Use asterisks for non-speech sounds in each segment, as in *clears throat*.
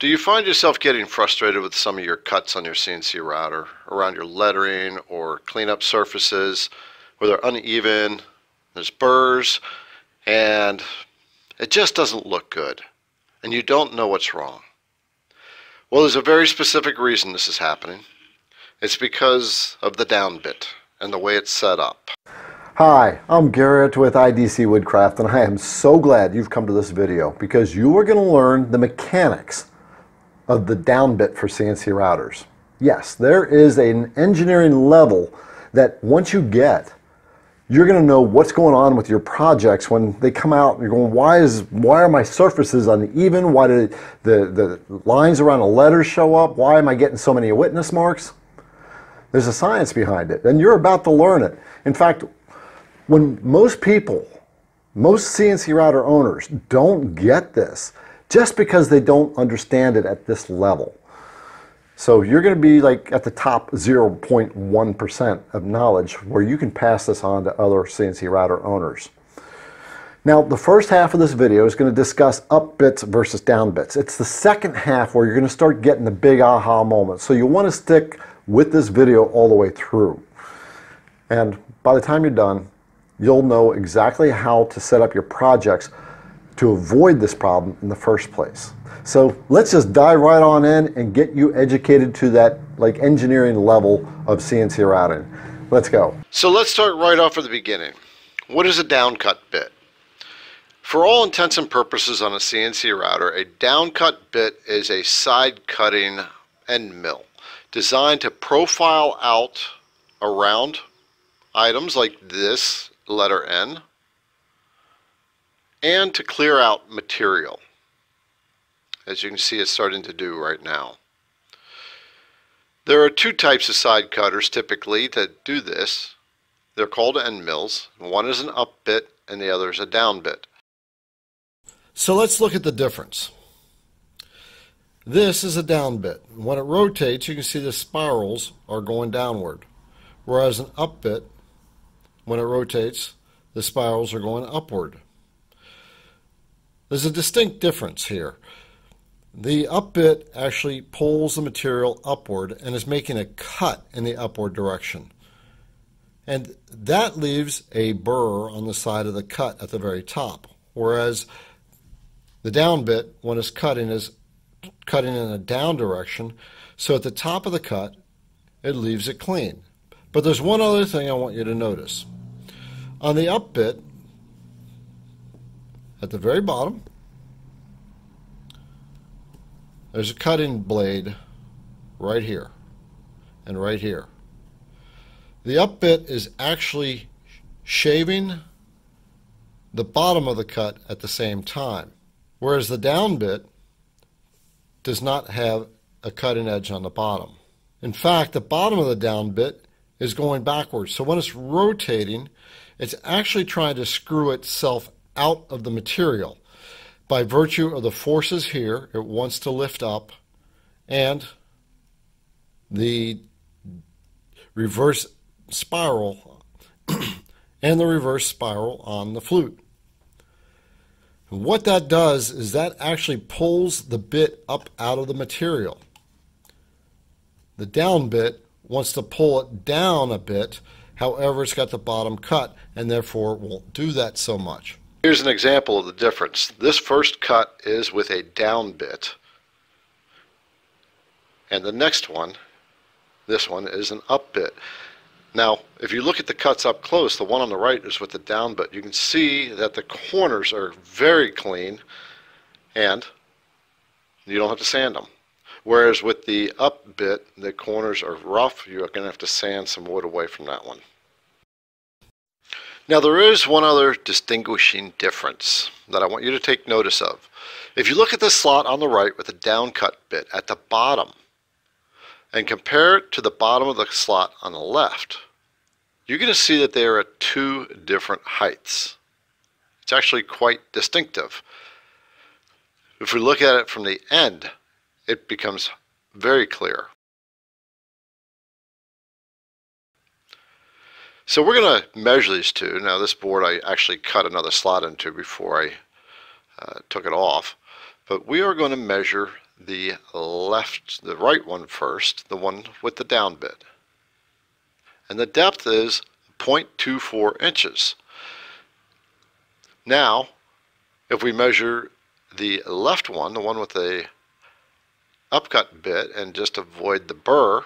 Do you find yourself getting frustrated with some of your cuts on your CNC router around your lettering or cleanup surfaces where they're uneven, there's burrs, and it just doesn't look good, and you don't know what's wrong? Well, there's a very specific reason this is happening. It's because of the down bit and the way it's set up. Hi, I'm Garrett with IDC Woodcraft and I am so glad you've come to this video because you are going to learn the mechanics of the down bit for CNC routers. Yes, there is an engineering level that once you get, you're going to know what's going on with your projects when they come out. You're going, why is why are my surfaces uneven? Why did the the lines around a letter show up? Why am I getting so many witness marks? There's a science behind it, and you're about to learn it. In fact, when most people, most CNC router owners don't get this, just because they don't understand it at this level. So you're going to be like at the top 0.1% of knowledge where you can pass this on to other CNC router owners. Now, the first half of this video is going to discuss up bits versus down bits. It's the second half where you're going to start getting the big aha moment. So you want to stick with this video all the way through. And by the time you're done, you'll know exactly how to set up your projects to avoid this problem in the first place. So let's just dive right on in and get you educated to that like engineering level of CNC routing. Let's go. So let's start right off at the beginning. What is a downcut bit? For all intents and purposes on a CNC router, a downcut bit is a side cutting end mill designed to profile out around items like this letter N and to clear out material as you can see it's starting to do right now. There are two types of side cutters typically that do this. They're called end mills. One is an up bit and the other is a down bit. So let's look at the difference. This is a down bit. When it rotates, you can see the spirals are going downward. Whereas an up bit, when it rotates, the spirals are going upward. There's a distinct difference here. The up bit actually pulls the material upward and is making a cut in the upward direction. And that leaves a burr on the side of the cut at the very top. Whereas the down bit, when it's cutting, is cutting in a down direction. So at the top of the cut, it leaves it clean. But there's one other thing I want you to notice. On the up bit, at the very bottom, there's a cutting blade right here and right here. The up bit is actually shaving the bottom of the cut at the same time, whereas the down bit does not have a cutting edge on the bottom. In fact, the bottom of the down bit is going backwards. So when it's rotating, it's actually trying to screw itself out of the material by virtue of the forces here, it wants to lift up, and the reverse spiral *clears throat* and the reverse spiral on the flute. What that does is that actually pulls the bit up out of the material. The down bit wants to pull it down a bit, however, it's got the bottom cut and therefore won't do that so much. Here's an example of the difference. This first cut is with a down bit. And the next one, this one, is an up bit. Now, if you look at the cuts up close, the one on the right is with the down bit. You can see that the corners are very clean and you don't have to sand them. Whereas with the up bit, the corners are rough. You're going to have to sand some wood away from that one. Now there is one other distinguishing difference that I want you to take notice of. If you look at the slot on the right with the downcut bit at the bottom and compare it to the bottom of the slot on the left, you're going to see that they are at two different heights. It's actually quite distinctive. If we look at it from the end, it becomes very clear. So we're going to measure these two. Now this board I actually cut another slot into before I uh, took it off. But we are going to measure the left, the right one first, the one with the down bit. And the depth is 0.24 inches. Now, if we measure the left one, the one with the upcut bit, and just avoid the burr,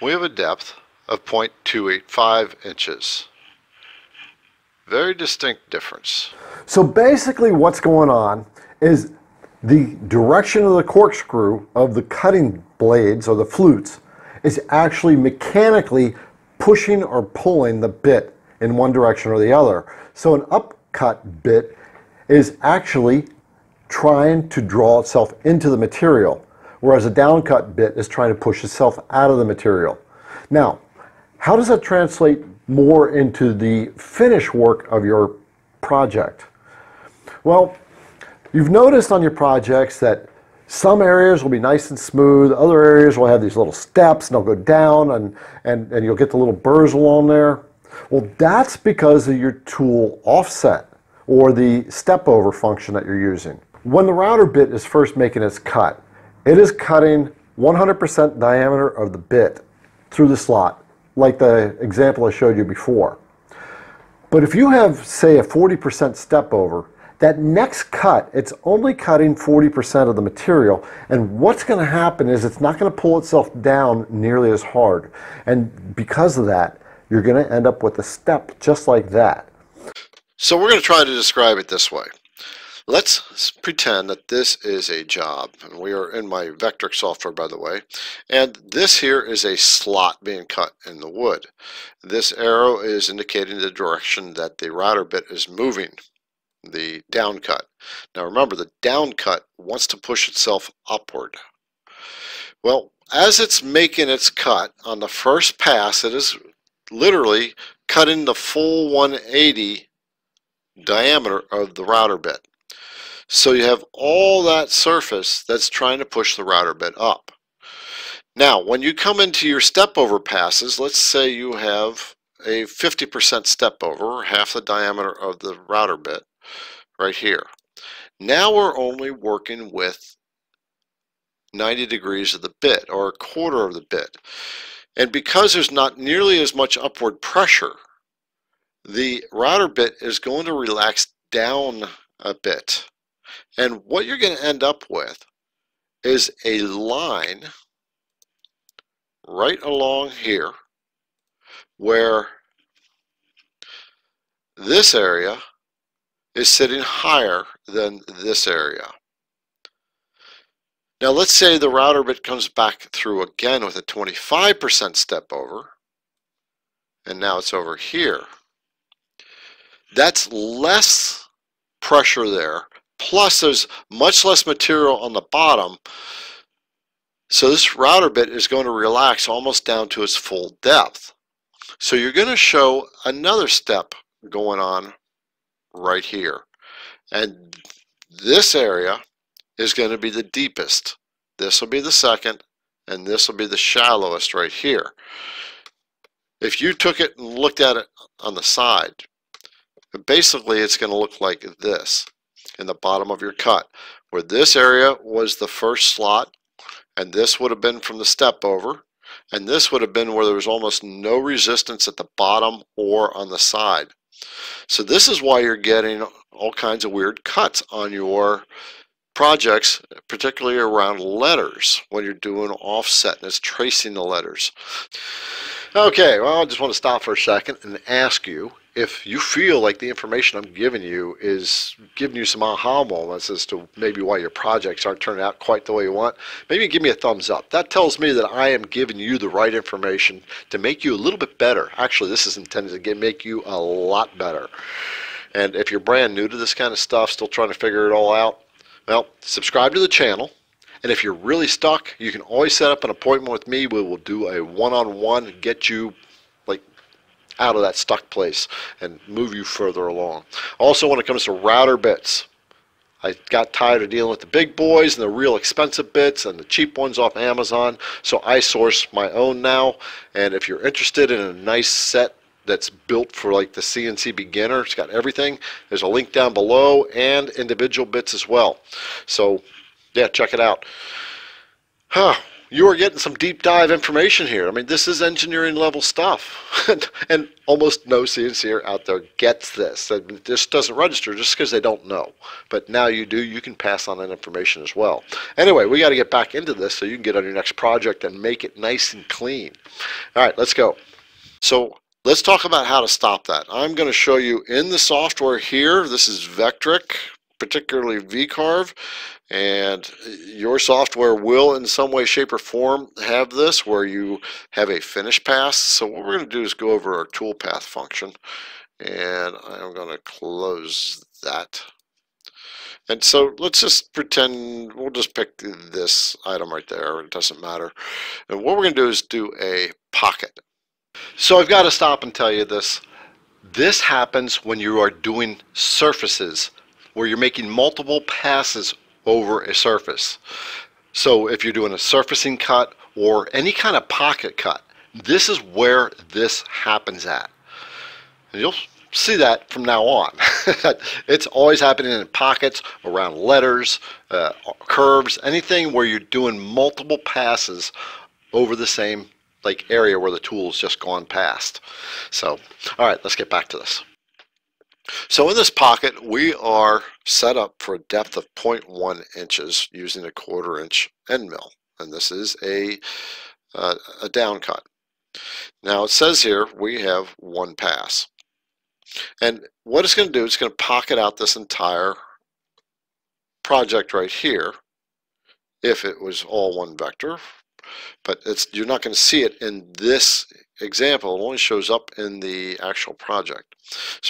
we have a depth of 0.285 inches. Very distinct difference. So basically what's going on is the direction of the corkscrew of the cutting blades or the flutes is actually mechanically pushing or pulling the bit in one direction or the other. So an upcut bit is actually trying to draw itself into the material, whereas a downcut bit is trying to push itself out of the material. Now, how does that translate more into the finish work of your project? Well, you've noticed on your projects that some areas will be nice and smooth, other areas will have these little steps and they'll go down and, and, and you'll get the little burrs along there. Well, that's because of your tool offset or the step over function that you're using. When the router bit is first making its cut, it is cutting 100% diameter of the bit through the slot, like the example I showed you before. But if you have, say, a 40% step over, that next cut, it's only cutting 40% of the material. And what's going to happen is it's not going to pull itself down nearly as hard. And because of that, you're going to end up with a step just like that. So we're going to try to describe it this way. Let's pretend that this is a job, and we are in my Vectric software, by the way, and this here is a slot being cut in the wood. This arrow is indicating the direction that the router bit is moving, the down cut. Now remember, the down cut wants to push itself upward. Well, as it's making its cut on the first pass, it is literally cutting the full 180 diameter of the router bit. So you have all that surface that's trying to push the router bit up. Now, when you come into your step over passes, let's say you have a 50% step over, half the diameter of the router bit, right here. Now we're only working with 90 degrees of the bit, or a quarter of the bit. And because there's not nearly as much upward pressure, the router bit is going to relax down a bit. And what you're going to end up with is a line right along here where this area is sitting higher than this area. Now let's say the router bit comes back through again with a 25% step over, and now it's over here. That's less pressure there Plus, there's much less material on the bottom. So this router bit is going to relax almost down to its full depth. So you're going to show another step going on right here. And this area is going to be the deepest. This will be the second, and this will be the shallowest right here. If you took it and looked at it on the side, basically it's going to look like this in the bottom of your cut where this area was the first slot and this would have been from the step over and this would have been where there was almost no resistance at the bottom or on the side. So this is why you're getting all kinds of weird cuts on your projects, particularly around letters when you're doing offset and it's tracing the letters. Okay, well, I just want to stop for a second and ask you if you feel like the information I'm giving you is giving you some aha moments as to maybe why your projects aren't turning out quite the way you want, maybe give me a thumbs up. That tells me that I am giving you the right information to make you a little bit better. Actually, this is intended to get, make you a lot better. And if you're brand new to this kind of stuff, still trying to figure it all out, well, subscribe to the channel. And if you're really stuck, you can always set up an appointment with me. We will do a one-on-one, -on -one, get you out of that stuck place and move you further along. Also, when it comes to router bits, I got tired of dealing with the big boys and the real expensive bits and the cheap ones off Amazon, so I source my own now. And if you're interested in a nice set that's built for like the CNC beginner. It's got everything. There's a link down below and individual bits as well. So yeah, check it out. Huh, you are getting some deep dive information here. I mean, this is engineering level stuff. *laughs* and almost no CNCer out there gets this. Just doesn't register just because they don't know. But now you do, you can pass on that information as well. Anyway, we got to get back into this so you can get on your next project and make it nice and clean. All right, let's go. So let's talk about how to stop that. I'm going to show you in the software here. This is Vectric, particularly VCarve. And your software will, in some way, shape, or form, have this where you have a finish pass. So what we're going to do is go over our toolpath function. And I'm going to close that. And so let's just pretend, we'll just pick this item right there. It doesn't matter. And what we're going to do is do a pocket. So I've got to stop and tell you this. This happens when you are doing surfaces where you're making multiple passes over a surface. So if you're doing a surfacing cut or any kind of pocket cut, this is where this happens at. And you'll see that from now on. *laughs* it's always happening in pockets, around letters, uh, curves, anything where you're doing multiple passes over the same like area where the tool's just gone past. So, all right, let's get back to this. So in this pocket, we are set up for a depth of 0.1 inches using a quarter inch end mill. And this is a, uh, a down cut. Now it says here we have one pass. And what it's going to do, it's going to pocket out this entire project right here if it was all one vector. But it's you're not going to see it in this example. It only shows up in the actual project.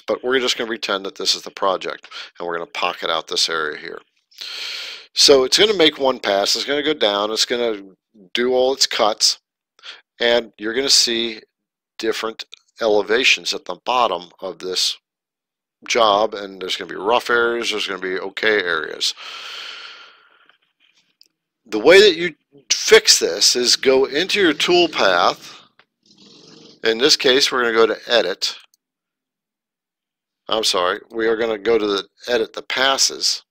But we're just going to pretend that this is the project, and we're going to pocket out this area here. So it's going to make one pass. It's going to go down. It's going to do all its cuts, and you're going to see different elevations at the bottom of this job, and there's going to be rough areas. There's going to be okay areas. The way that you fix this is go into your tool path. In this case, we're going to go to Edit I'm sorry, we are going to go to the edit the passes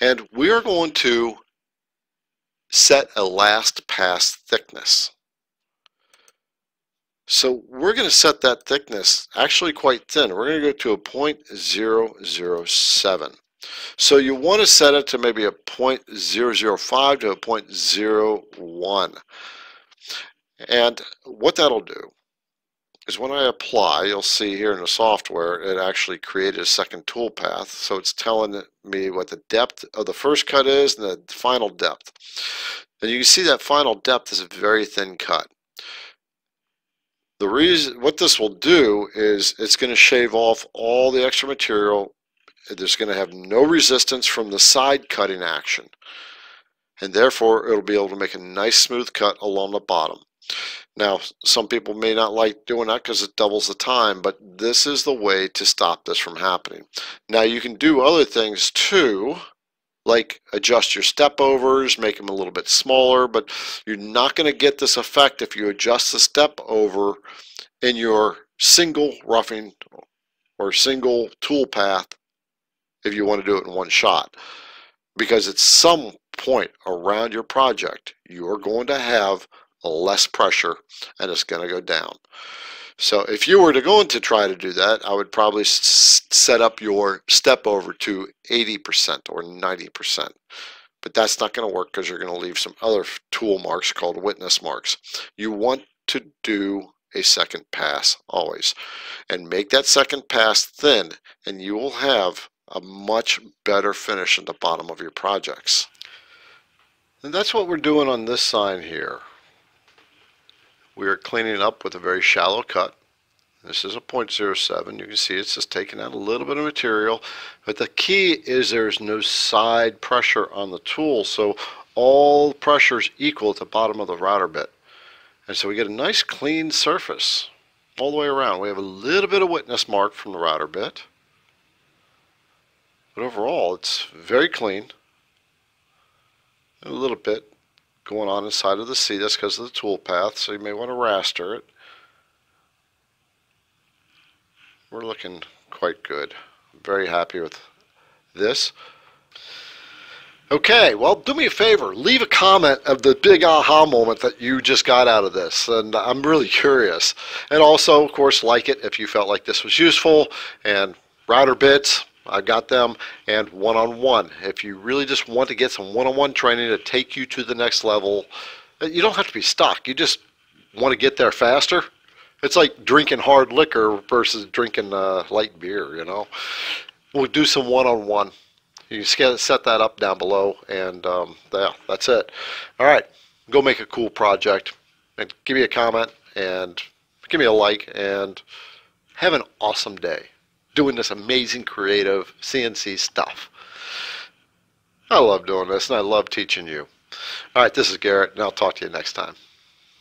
and we are going to set a last pass thickness. So we're going to set that thickness actually quite thin. We're going to go to a 0.007. So you want to set it to maybe a 0.005 to a 0.01. And what that'll do is when I apply, you'll see here in the software, it actually created a second toolpath. So it's telling me what the depth of the first cut is and the final depth. And you can see that final depth is a very thin cut. The reason, what this will do is it's going to shave off all the extra material. There's going to have no resistance from the side cutting action. And therefore, it'll be able to make a nice smooth cut along the bottom. Now, some people may not like doing that because it doubles the time, but this is the way to stop this from happening. Now, you can do other things too, like adjust your step overs, make them a little bit smaller, but you're not going to get this effect if you adjust the step over in your single roughing or single tool path if you want to do it in one shot. Because at some point around your project, you're going to have less pressure and it's going to go down. So if you were to go to try to do that, I would probably set up your step over to 80% or 90%. But that's not going to work because you're going to leave some other tool marks called witness marks. You want to do a second pass always. And make that second pass thin and you will have a much better finish at the bottom of your projects. And that's what we're doing on this sign here. We are cleaning up with a very shallow cut. This is a 0.07. You can see it's just taking out a little bit of material. But the key is there's no side pressure on the tool. So all pressure is equal at the bottom of the router bit. And so we get a nice clean surface all the way around. We have a little bit of witness mark from the router bit. But overall, it's very clean. A little bit going on inside of the C. That's because of the tool path, so you may want to raster it. we're looking quite good. very happy with this. Okay, well, do me a favor. Leave a comment of the big aha moment that you just got out of this. And I'm really curious. And also, of course, like it if you felt like this was useful. And router bits, I've got them. And one on one. If you really just want to get some one on one training to take you to the next level, you don't have to be stuck. You just want to get there faster. It's like drinking hard liquor versus drinking uh, light beer, you know. We'll do some one on one. You can set that up down below, and um, yeah, that's it. All right, go make a cool project, and give me a comment, and give me a like, and have an awesome day doing this amazing creative CNC stuff. I love doing this, and I love teaching you. All right, this is Garrett, and I'll talk to you next time.